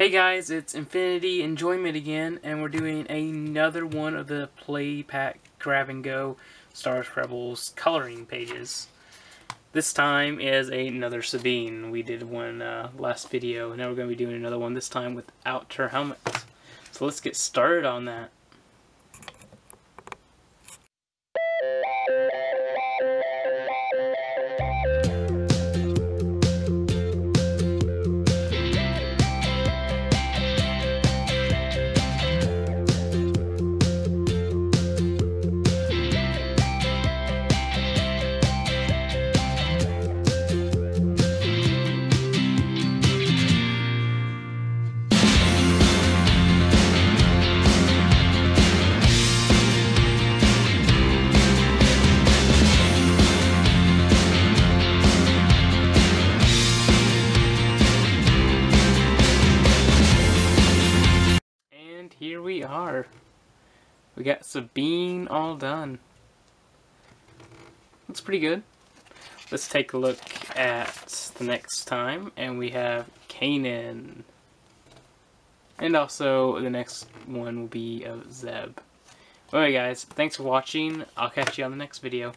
Hey guys, it's Infinity Enjoyment again, and we're doing another one of the Play Pack Grab and Go Star Wars Rebels coloring pages. This time is another Sabine. We did one uh, last video, and now we're going to be doing another one this time without her helmet. So let's get started on that. Here we are. We got Sabine all done. That's pretty good. Let's take a look at the next time, and we have Kanan. And also, the next one will be of Zeb. Alright guys, thanks for watching. I'll catch you on the next video.